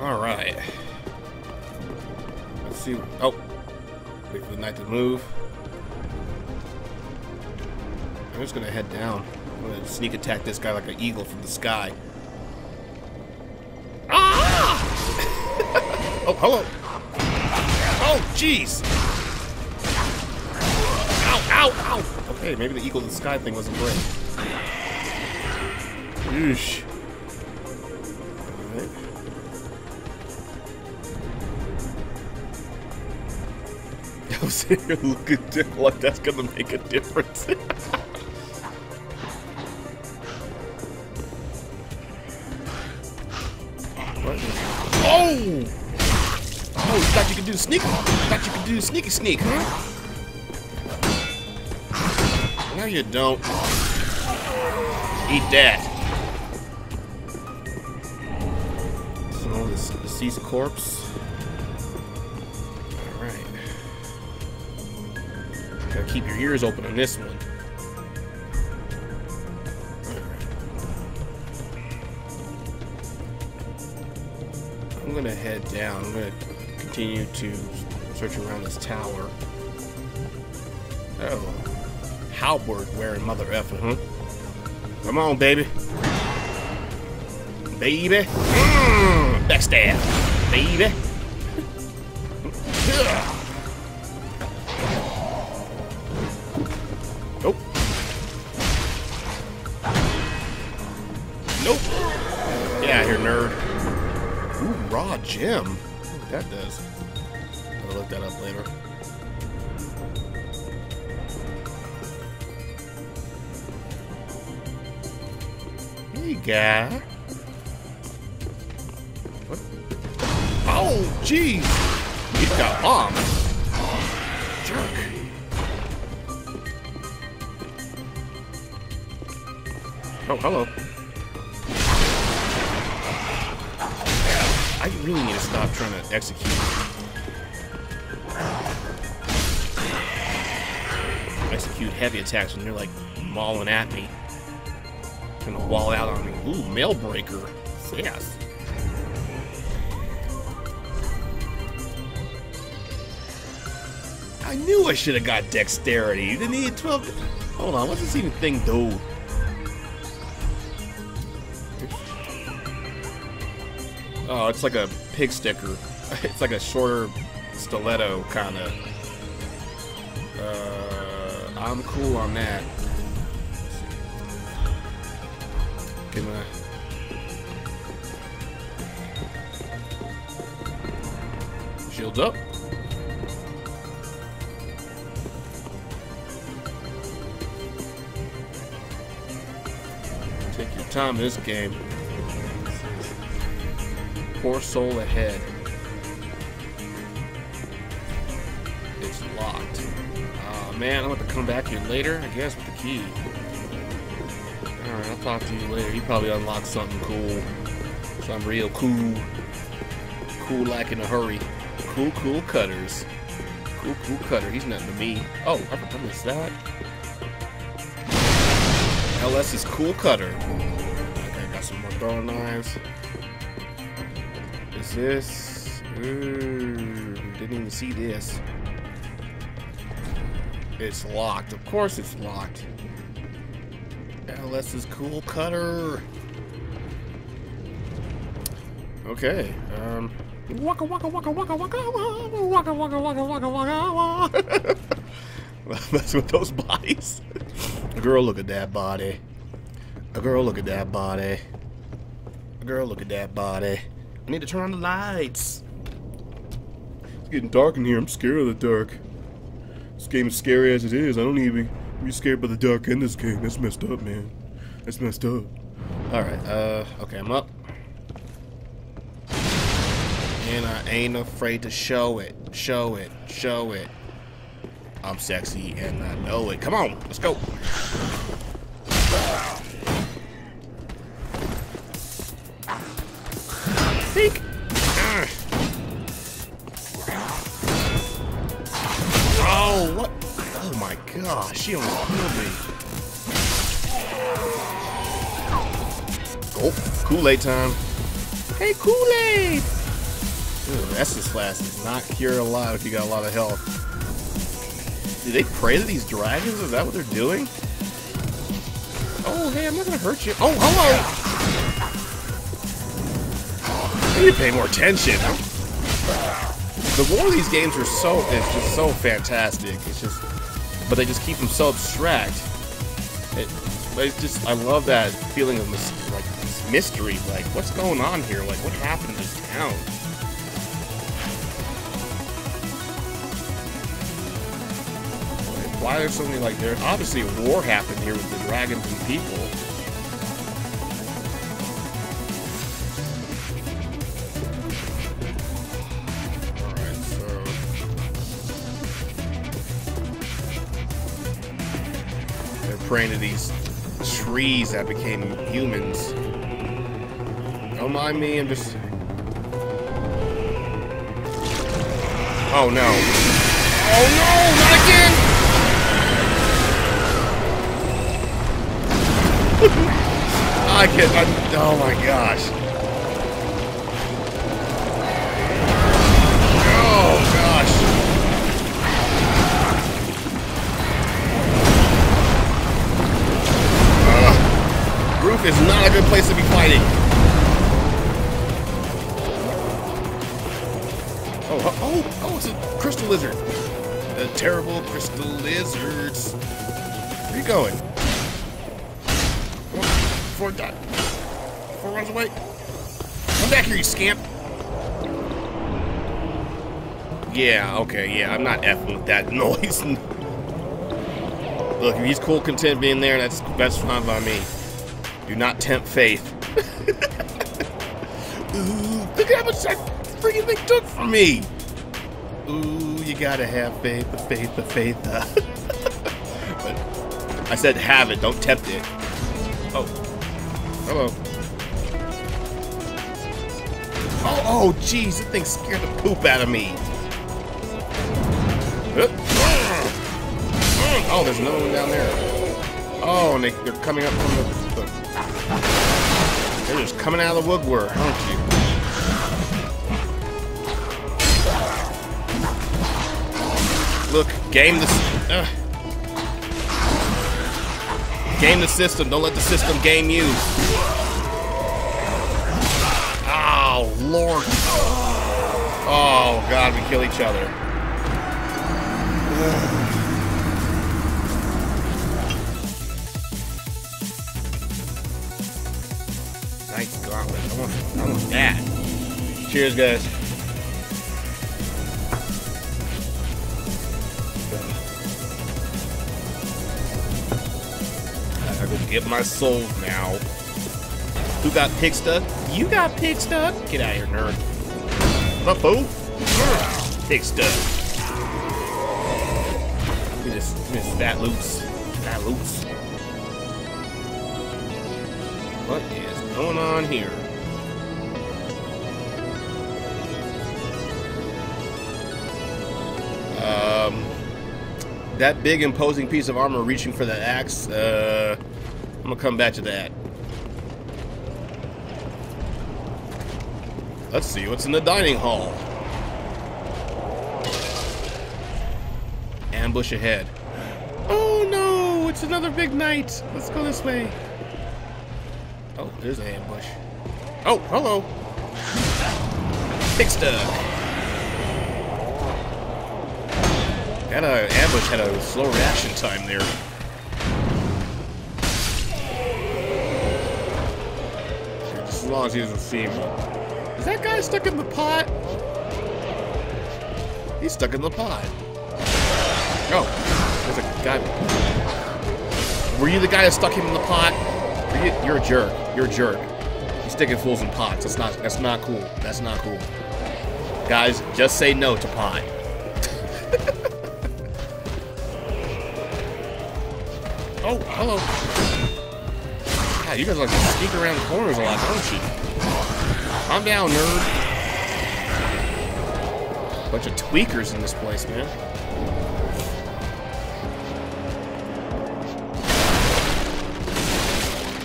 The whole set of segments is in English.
Alright. Let's see. Oh. Wait for the knight to move. I'm just gonna head down. I'm gonna sneak attack this guy like an eagle from the sky. Ah! oh, hello. Oh, jeez. Ow, ow, ow. Okay, maybe the eagle in the sky thing wasn't great. Yeesh. I was sitting here looking at like that's gonna make a difference. Oh! Oh, you thought you could do sneak? Thought you could do sneaky sneak, huh? No, you don't. Eat that. So this deceased corpse. Your ears open on this one. I'm gonna head down. I'm gonna continue to search around this tower. Oh, halberd wearing mother effer, huh? Come on, baby. Baby. Mm, backstab. Baby. Gem. That does. I'll look that up later. Hey, guy. What? Oh, jeez. He's got bombs. Jerk. Oh, hello. I really need to stop trying to execute. Execute heavy attacks when they're like mauling at me. Gonna wall out on me. Ooh, mail breaker. Yes. I knew I should have got dexterity. You didn't need 12. Hold on, what's this even thing do? Oh, it's like a pig sticker. It's like a shorter stiletto kind of. Uh, I'm cool on that. Can I? Shields up. Take your time in this game. Poor soul ahead. It's locked. Oh man, I'll have to come back here later, I guess, with the key. Alright, I'll talk to you later. He probably unlocked something cool. Something real cool. Cool like in a hurry. Cool, cool cutters. Cool, cool cutter. He's nothing to me. Oh, I forgot this that. LS is cool cutter. Okay, got some more throwing knives. Is this? Didn't even see this. It's locked. Of course it's locked. LS is cool cutter. Okay. Um. Waka waka waka waka waka waka waka waka waka waka waka. That's with those bodies. A girl, look at that body. A girl, look at that body. A girl, look at that body. I need to turn on the lights. It's getting dark in here. I'm scared of the dark. This game is scary as it is. I don't even be scared by the dark in this game. That's messed up, man. That's messed up. Alright, uh, okay, I'm up. And I ain't afraid to show it. Show it. Show it. I'm sexy and I know it. Come on, let's go. My gosh, she almost killed me. Oh, Kool-Aid time. Hey, Kool-Aid! Estus Flask does not cure a lot if you got a lot of health. Do they pray to these dragons? Is that what they're doing? Oh, hey, I'm not gonna hurt you. Oh, hello! I need to pay more attention. The more of these games are so, it's just so fantastic. It's just, but they just keep them so abstract. It, it's just, I love that feeling of like mystery. Like, what's going on here? Like, what happened in this town? Why there's so many like there? obviously a war happened here with the dragons and people. Praying to these trees that became humans. Don't mind me, I'm just Oh no. Oh no, not again! I can. I, oh my gosh. Roof is not a good place to be fighting. Oh, oh, oh, oh it's a crystal lizard. The terrible crystal lizards. Where are you going? before it. Before it runs away. Come back here, you scamp. Yeah, okay, yeah, I'm not effing with that noise. Look, if he's cool content being there, that's that's fine by me. Do not tempt faith. Ooh, look at how much that freaking thing took from me. Ooh, you gotta have faith, the faith, the faith. Uh. but I said have it, don't tempt it. Oh. Hello. Oh, oh, jeez, that thing scared the poop out of me. Mm. Mm. Oh, there's another one down there. Oh, and they, they're coming up from the... They're just coming out of the woodwork, aren't you? Look, game this... Uh. Game the system. Don't let the system game you. Oh, Lord. Oh, God, we kill each other. I want, I that. Cheers, guys. Get my soul now. Who got pig stuck? You got pig stuck? Get out of here, nerd. What up, fool? Pig stuck. Give me this fat loops. Fat loops. What is going on here? That big imposing piece of armor reaching for the axe, uh, I'm gonna come back to that. Let's see what's in the dining hall. Ambush ahead. Oh no, it's another big knight. Let's go this way. Oh, there's an ambush. Oh, hello. Big. That uh, ambush had a slow reaction time there. as long as he doesn't see me. Is that guy stuck in the pot? He's stuck in the pot. Oh, there's a guy. Were you the guy that stuck him in the pot? You're a jerk. You're a jerk. You're sticking fools in pots. That's not. That's not cool. That's not cool. Guys, just say no to pot. Oh, hello. God, you guys like to sneak around the corners a lot, don't you? Calm down, nerd. Bunch of tweakers in this place, man.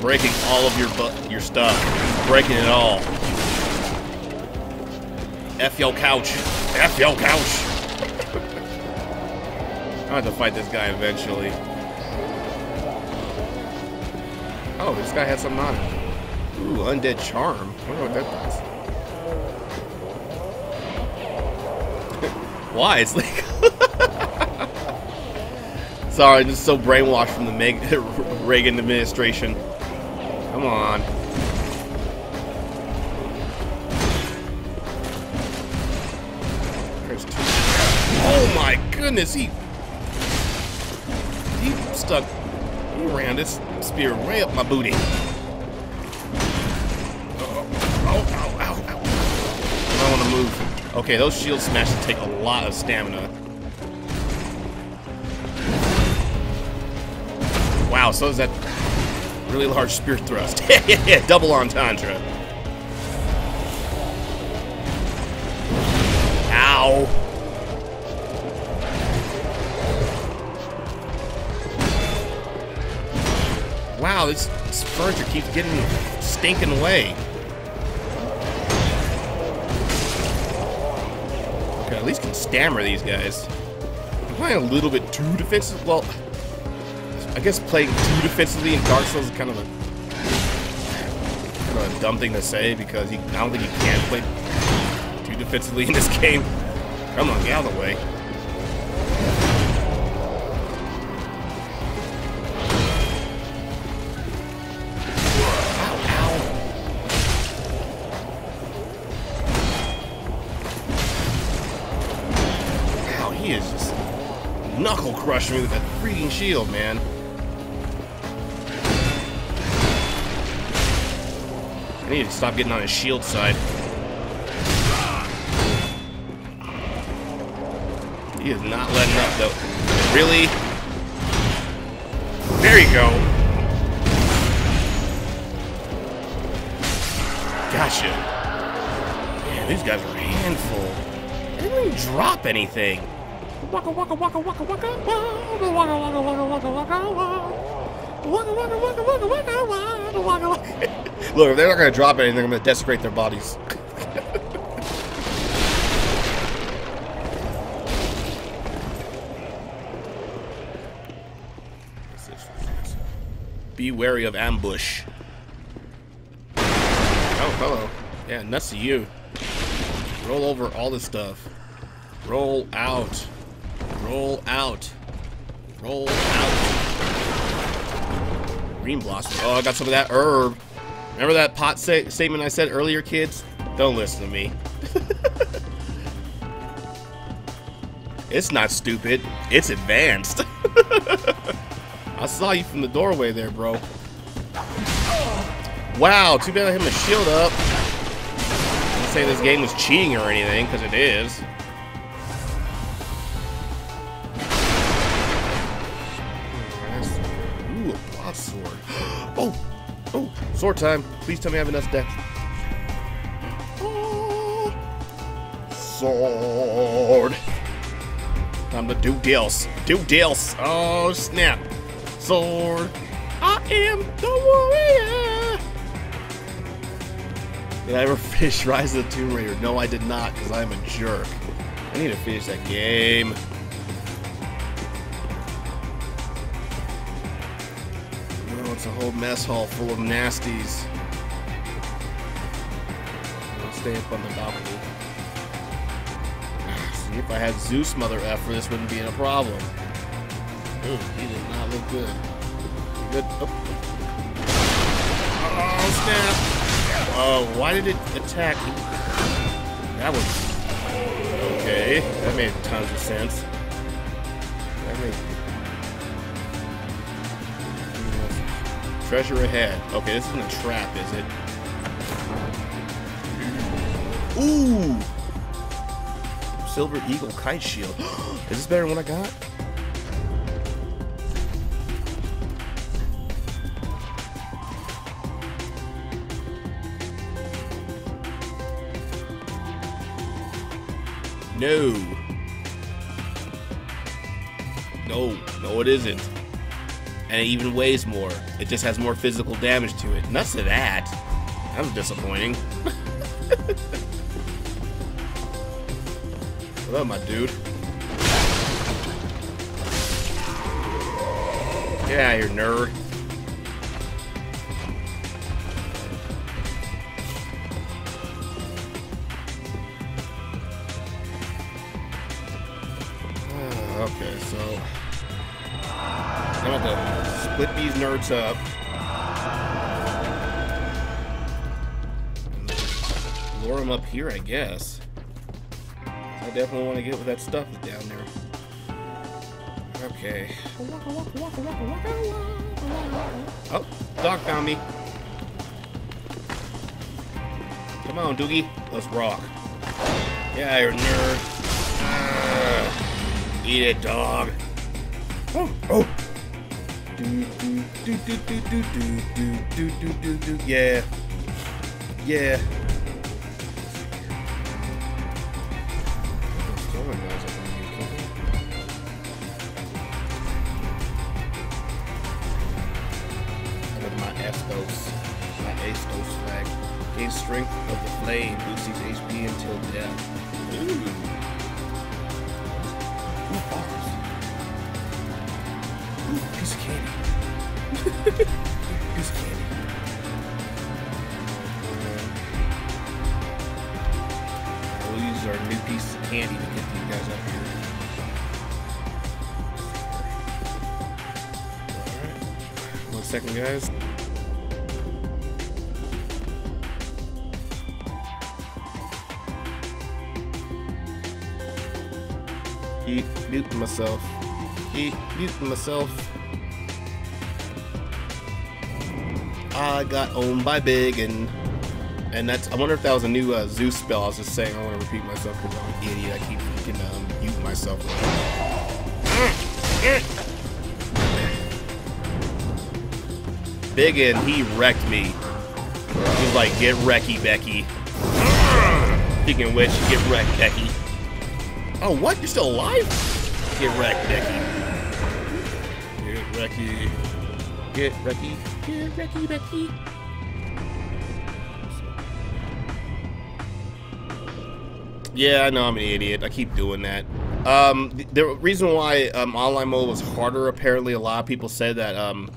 Breaking all of your your stuff. Breaking it all. F your couch. F your couch. I have to fight this guy eventually. Oh, this guy had something on him. Ooh, undead charm. I wonder what that does. Why? It's like. Sorry, I'm just so brainwashed from the Meg Reagan administration. Come on. Oh my goodness, he he stuck he ran this spear way up my booty. Oh, oh, ow, ow. I don't want to move. Okay, those shield smashes take a lot of stamina. Wow, so is that really large spear thrust. yeah, double entendre. Ow. This, furniture keeps getting stinking away. Okay, at least can stammer these guys. I'm playing a little bit too defensive. Well, I guess playing too defensively in Dark Souls is kind of a kind of a dumb thing to say because I don't think you can play too defensively in this game. Come on, get out of the way. Knuckle crushing me with that freaking shield, man. I need to stop getting on his shield side. He is not letting up, though. Really? There you go. Gotcha. Man, these guys are a handful. They didn't even drop anything. Waka waka waka waka waka waka waka waka waka waka waka waka waka Look, if they're not gonna drop anything, I'm gonna desecrate their bodies. Be wary of ambush. Oh, hello. Yeah, nuts to you. Roll over all this stuff. Roll out. Roll out. Roll out. Green blossom. Oh, I got some of that herb. Remember that pot statement I said earlier, kids? Don't listen to me. it's not stupid. It's advanced. I saw you from the doorway there, bro. Wow, too bad I hit my shield up. I'm not say this game was cheating or anything, because it is. Sword time. Please tell me I have enough death. Sword. Time to do deals. Do deals. Oh, snap. Sword. I am the warrior. Did I ever finish Rise of the Tomb Raider? No, I did not, because I'm a jerk. I need to finish that game. It's a whole mess hall full of nasties. I'll stay up on the balcony. Ah, see, if I had Zeus Mother Effer, this wouldn't be a problem. Ooh, he did not look good. Good. Oh, oh snap! Oh, why did it attack? That was okay. That made tons of sense. That made Treasure ahead. Okay, this isn't a trap, is it? Ooh! Silver Eagle Kite Shield. is this better than what I got? No. No, no it isn't. And it even weighs more. It just has more physical damage to it. Nuts to that. That was disappointing. What up, my dude? Get out of here, nerd. Okay, so I'm about to split these nerds up. Lure them up here, I guess. I definitely want to get what that stuff is down there. Okay. Oh, dog found me. Come on, Doogie. Let's rock. Yeah, you're a nerd. Ah, eat it, dog. Oh, oh. Yeah. Yeah. Strength of the flame, boosts his HP until death. To get guys up here. Alright. One second, guys. Keep muting myself. Keep muting myself. I got owned by Big and and that's I wonder if that was a new uh, Zeus spell. I was just saying I want to repeat myself because I'm an idiot. I keep freaking um, muting myself. Big and he wrecked me. He's like, get wrecky, Becky. Speaking of which, get wrecked, Becky. Oh, what? You're still alive? Get wrecked, Becky. Get wrecky. Get wrecky. Get wrecky, Becky. Yeah, I know I'm an idiot. I keep doing that. Um, the, the reason why um, online mode was harder, apparently, a lot of people said that um,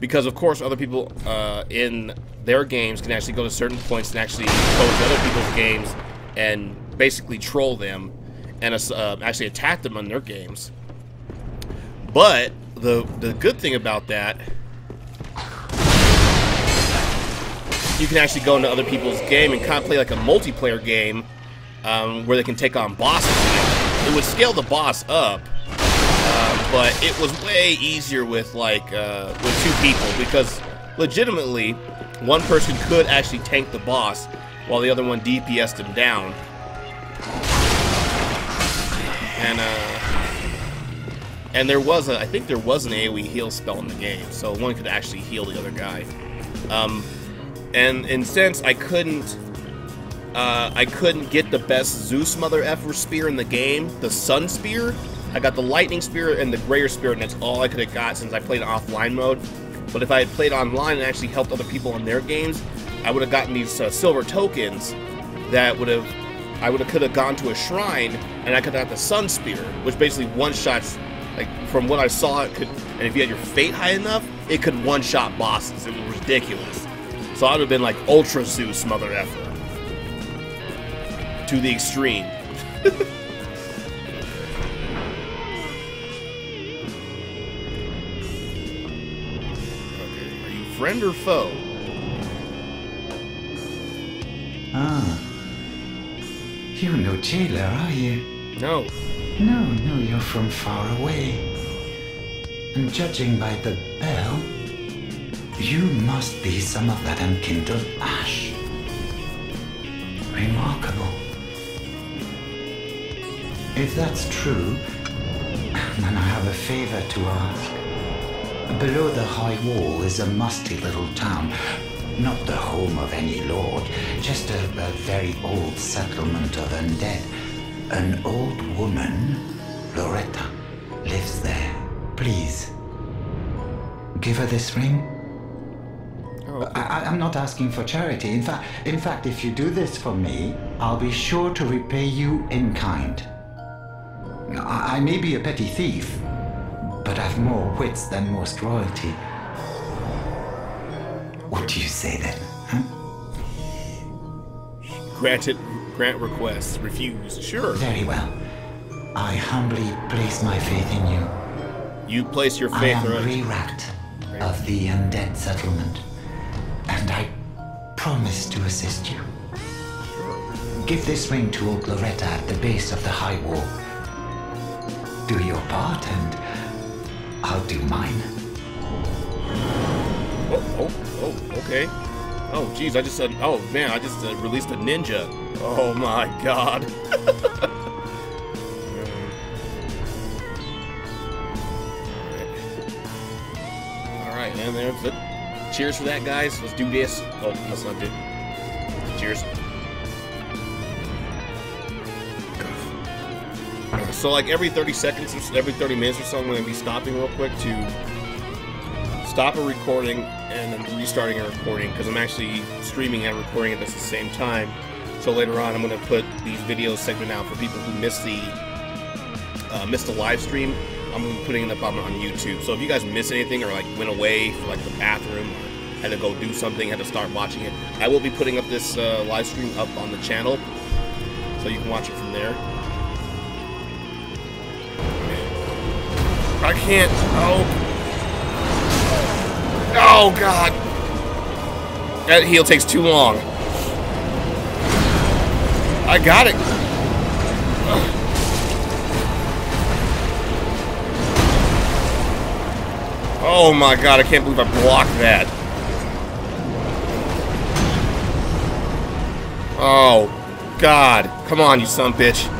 because, of course, other people uh, in their games can actually go to certain points and actually pose other people's games and basically troll them and uh, actually attack them on their games. But the the good thing about that, you can actually go into other people's game and kind of play like a multiplayer game um, where they can take on bosses. It would scale the boss up, uh, but it was way easier with like uh, with two people because legitimately one person could actually tank the boss while the other one DPS'd him down. And uh, and there was a I think there was an AOE heal spell in the game, so one could actually heal the other guy. Um, and in sense, I couldn't uh, I couldn't get the best Zeus Mother Effer spear in the game, the Sun Spear. I got the Lightning Spear and the Greater Spear, and that's all I could have got since I played offline mode. But if I had played online and actually helped other people in their games, I would have gotten these uh, silver tokens that would have I would have could have gone to a shrine and I could have got the Sun Spear, which basically one shots. Like from what I saw, it could, and if you had your fate high enough, it could one shot bosses. It was ridiculous. So I would have been like Ultra Zeus Mother Effer to the extreme. okay, are you friend or foe? Ah. You're no jailer, are you? No. No, no, you're from far away. And judging by the bell, you must be some of that unkindled ash. Remarkable. If that's true, then I have a favor to ask. Below the high wall is a musty little town. Not the home of any lord, just a, a very old settlement of undead. An old woman, Loretta, lives there. Please, give her this ring. I, I- I'm not asking for charity. In fact, in fact, if you do this for me, I'll be sure to repay you in kind. I, I may be a petty thief, but I've more wits than most royalty. What do you say then? Huh? Granted, grant requests Refused. Sure. Very well. I humbly place my faith in you. You place your faith. I am right. Grey Rat of the Undead Settlement, and I promise to assist you. Give this ring to old Loretta at the base of the high wall. Do your part, and I'll do mine. Oh, oh, oh, okay. Oh, jeez, I just said, oh man, I just uh, released a ninja. Oh my god. Alright, and there's it. Cheers for that, guys. Let's do this. Oh, let's not do Cheers. So, like every 30 seconds, or every 30 minutes or so, I'm going to be stopping real quick to stop a recording and then restarting a recording because I'm actually streaming and recording at the same time. So later on, I'm going to put these videos segment out for people who missed the uh, missed the live stream. I'm putting it up on, on YouTube. So if you guys miss anything or like went away for like the bathroom had to go do something, had to start watching it, I will be putting up this uh, live stream up on the channel, so you can watch it from there. I can't. Oh. Oh god. That heal takes too long. I got it. Oh my god, I can't believe I blocked that. Oh god. Come on, you son bitch.